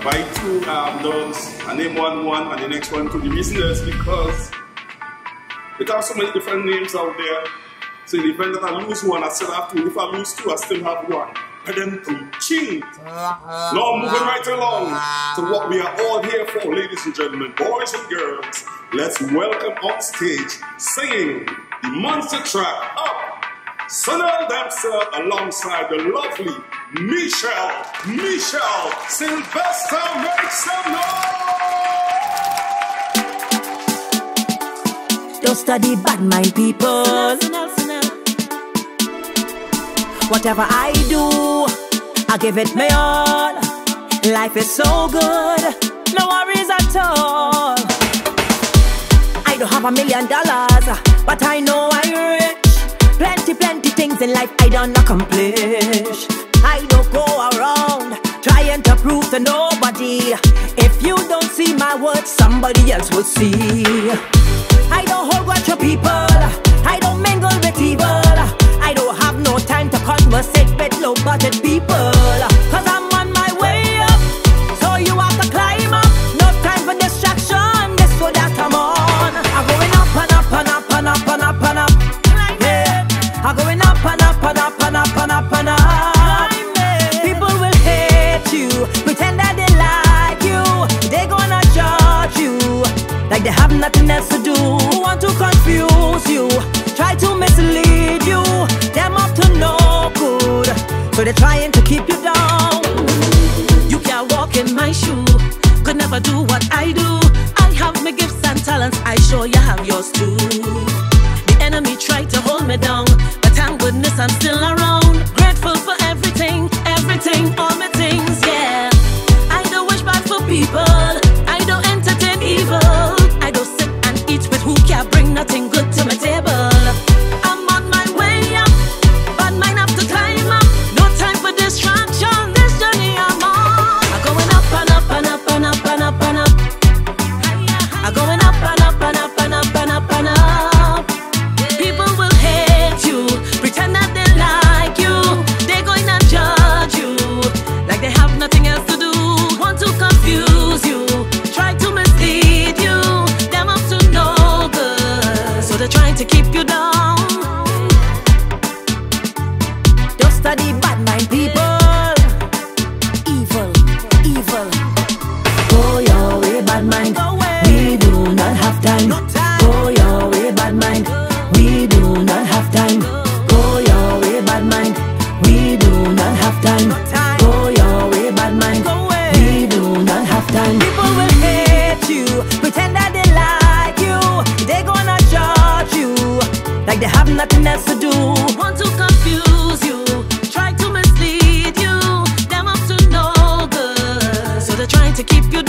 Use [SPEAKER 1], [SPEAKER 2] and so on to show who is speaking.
[SPEAKER 1] buy two um, dogs and name one one and the next one two. The is because there are so many different names out there. So in the event that I lose one, I still have two. If I lose two, I still have one. And then preaching. Now moving right along to what we are all here for, ladies and gentlemen, boys and girls. Let's welcome on stage singing the monster track up. Sanell Dempster alongside the lovely Michelle, Michelle Sylvester, make some
[SPEAKER 2] noise! Don't study bad mind people. Whatever I do, I give it my all. Life is so good, no worries at all. I don't have a million dollars, but I know I'm rich. Plenty, plenty things in life I don't accomplish. I don't go around trying to prove to nobody. If you don't see my words, somebody else will see. I don't hold grudge to people. I don't mingle with evil. I don't have no time to conversate with low-budget people. Like they have nothing else to do. Want to confuse you, try to mislead you. Them up to no good, so they're trying to keep you down.
[SPEAKER 3] You can't walk in my shoe, could never do what I do. I have my gifts and talents, I sure you have yours too. The enemy tried to hold me down, but thank goodness I'm still around. Grateful for everything, everything, all my We do not have time. Go your way bad mind. We do not have time. Go your way bad mind. We do not have time. People will hate you. Pretend that they like you. They gonna judge you. Like they have nothing else to do. Want to confuse you. Try to mislead you. Them up to no good. So they're trying to keep you